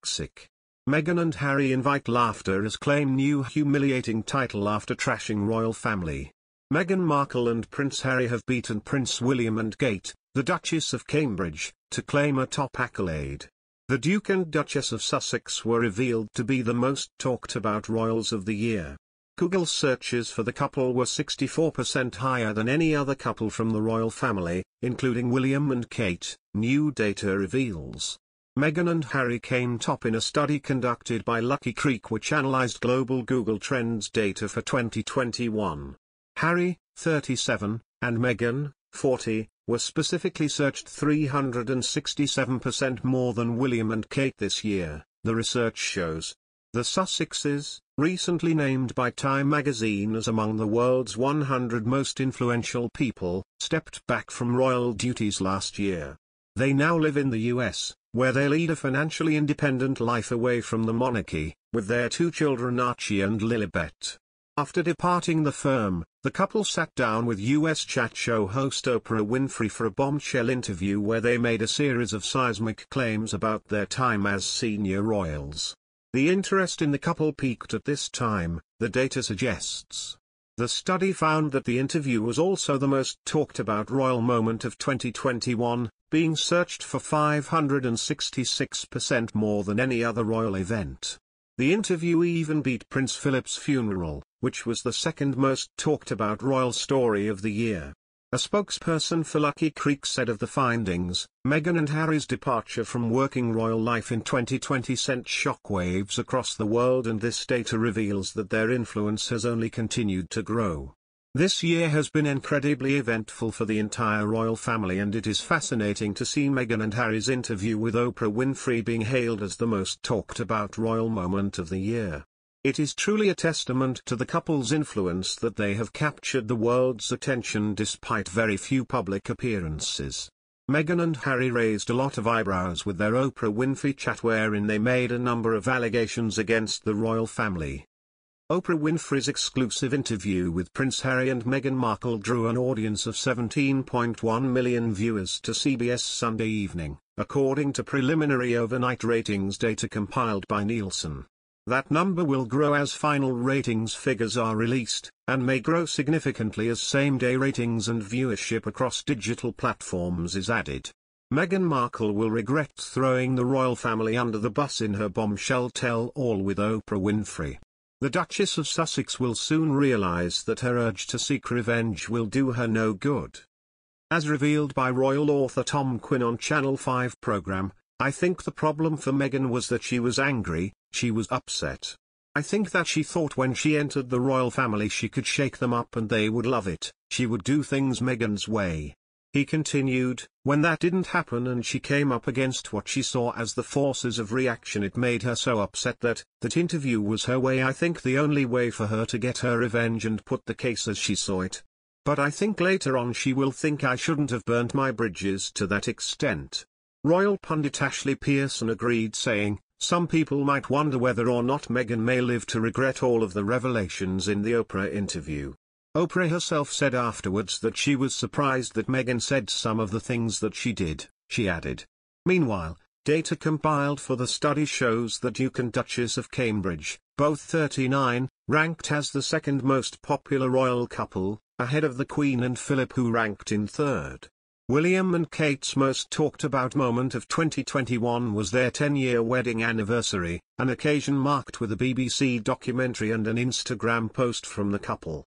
toxic. Meghan and Harry invite laughter as claim new humiliating title after trashing royal family. Meghan Markle and Prince Harry have beaten Prince William and Kate, the Duchess of Cambridge, to claim a top accolade. The Duke and Duchess of Sussex were revealed to be the most talked about royals of the year. Google searches for the couple were 64% higher than any other couple from the royal family, including William and Kate, new data reveals. Meghan and Harry came top in a study conducted by Lucky Creek which analyzed global Google Trends data for 2021. Harry, 37, and Meghan, 40, were specifically searched 367% more than William and Kate this year, the research shows. The Sussexes, recently named by Time magazine as among the world's 100 most influential people, stepped back from royal duties last year. They now live in the US, where they lead a financially independent life away from the monarchy, with their two children Archie and Lilibet. After departing the firm, the couple sat down with US chat show host Oprah Winfrey for a bombshell interview where they made a series of seismic claims about their time as senior royals. The interest in the couple peaked at this time, the data suggests. The study found that the interview was also the most talked about royal moment of 2021, being searched for 566% more than any other royal event. The interview even beat Prince Philip's funeral, which was the second most talked about royal story of the year. A spokesperson for Lucky Creek said of the findings, Meghan and Harry's departure from working royal life in 2020 sent shockwaves across the world and this data reveals that their influence has only continued to grow. This year has been incredibly eventful for the entire royal family and it is fascinating to see Meghan and Harry's interview with Oprah Winfrey being hailed as the most talked about royal moment of the year. It is truly a testament to the couple's influence that they have captured the world's attention despite very few public appearances. Meghan and Harry raised a lot of eyebrows with their Oprah Winfrey chat wherein they made a number of allegations against the royal family. Oprah Winfrey's exclusive interview with Prince Harry and Meghan Markle drew an audience of 17.1 million viewers to CBS Sunday evening, according to preliminary overnight ratings data compiled by Nielsen. That number will grow as final ratings figures are released, and may grow significantly as same-day ratings and viewership across digital platforms is added. Meghan Markle will regret throwing the royal family under the bus in her bombshell tell-all with Oprah Winfrey. The Duchess of Sussex will soon realize that her urge to seek revenge will do her no good. As revealed by royal author Tom Quinn on Channel 5 program, I think the problem for Meghan was that she was angry, she was upset. I think that she thought when she entered the royal family she could shake them up and they would love it, she would do things Meghan's way. He continued, when that didn't happen and she came up against what she saw as the forces of reaction it made her so upset that, that interview was her way I think the only way for her to get her revenge and put the case as she saw it. But I think later on she will think I shouldn't have burnt my bridges to that extent. Royal pundit Ashley Pearson agreed saying, some people might wonder whether or not Meghan may live to regret all of the revelations in the Oprah interview. Oprah herself said afterwards that she was surprised that Meghan said some of the things that she did, she added. Meanwhile, data compiled for the study shows that Duke and Duchess of Cambridge, both 39, ranked as the second most popular royal couple, ahead of the Queen and Philip who ranked in third. William and Kate's most talked about moment of 2021 was their 10-year wedding anniversary, an occasion marked with a BBC documentary and an Instagram post from the couple.